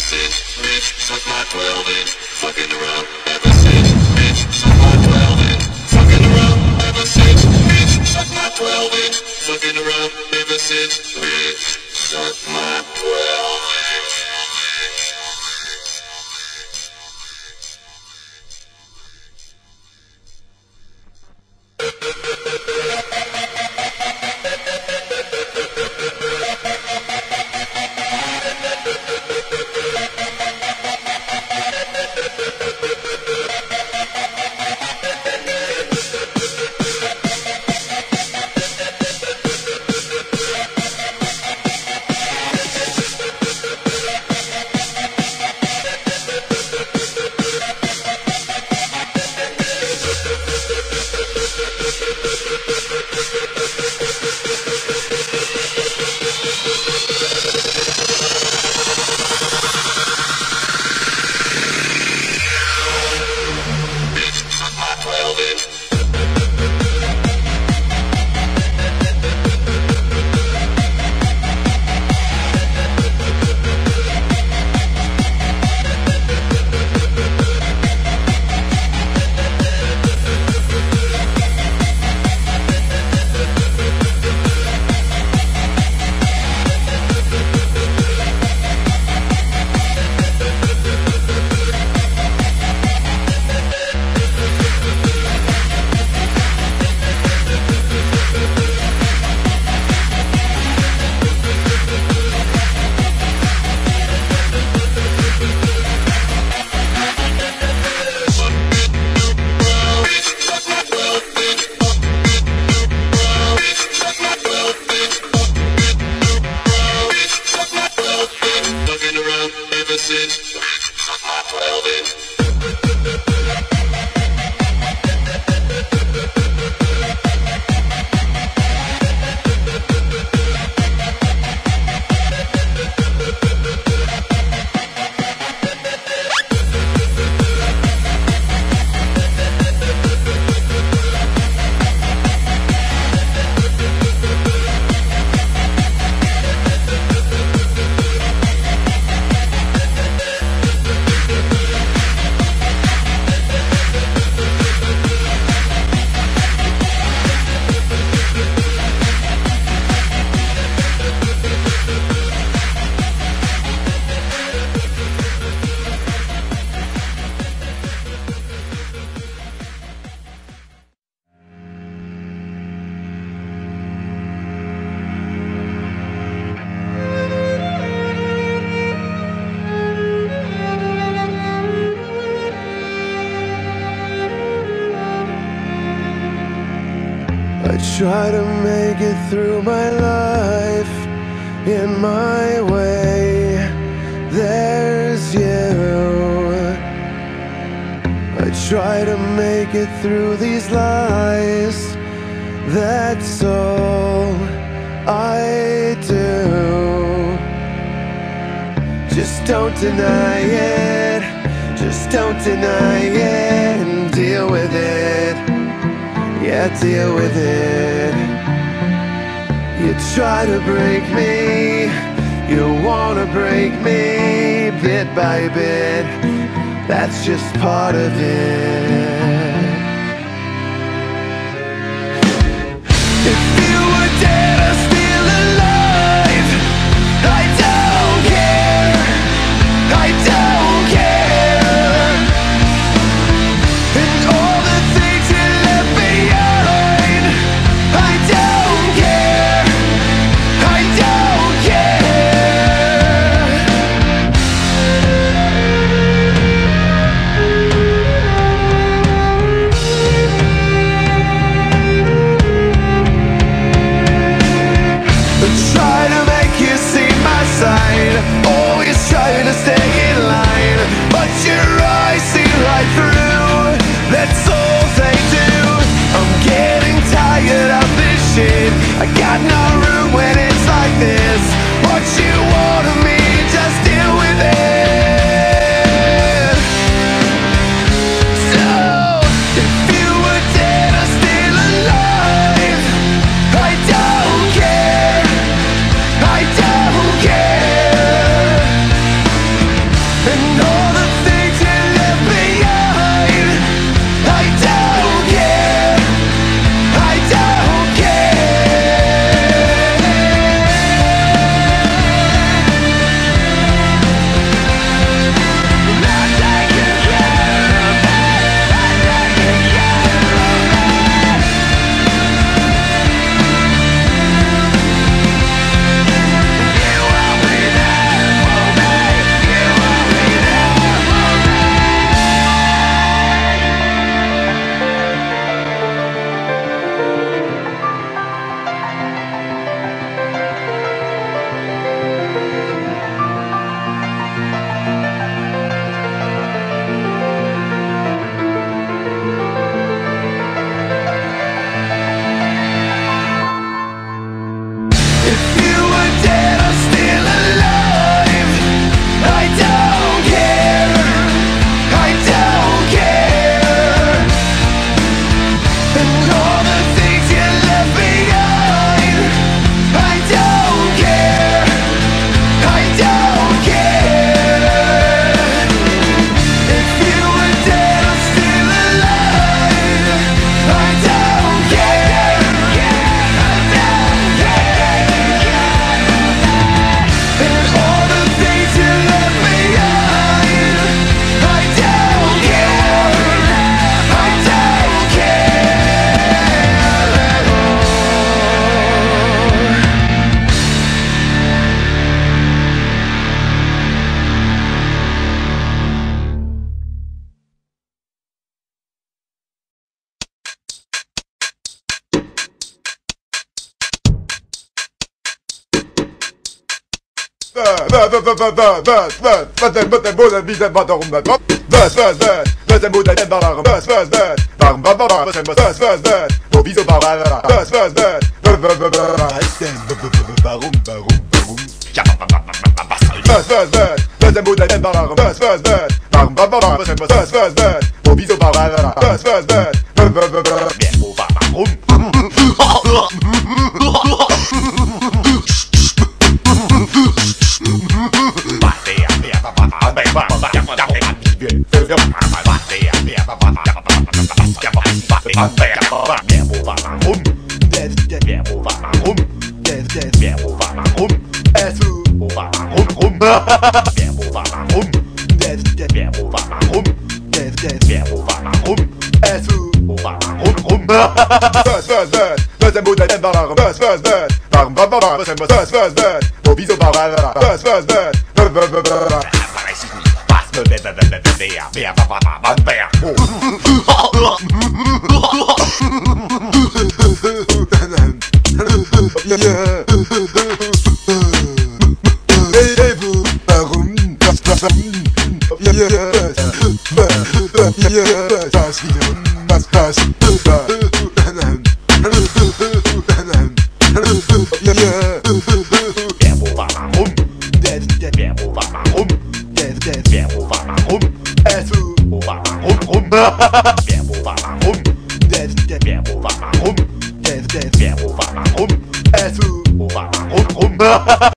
since, bitch, suck my 12 in, fucking around, ever since, bitch, suck my 12 in, fucking around, ever since, bitch, suck my 12 in, fucking around, ever since, bitch, suck my 12 ever try to make it through my life in my way. There's you. I try to make it through these lies. That's all I do. Just don't deny it. Just don't deny it and deal with it. Yeah, deal with it. You try to break me, you wanna break me bit by bit. That's just part of it. Trying Barum Warum, warum, 对呀，对呀，爸爸打完呗呀。Wer, wo, warum? Das, das, wer, wo, warum? Das, das, wer, wo, warum? Es, wo, warum? Rum.